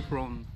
people on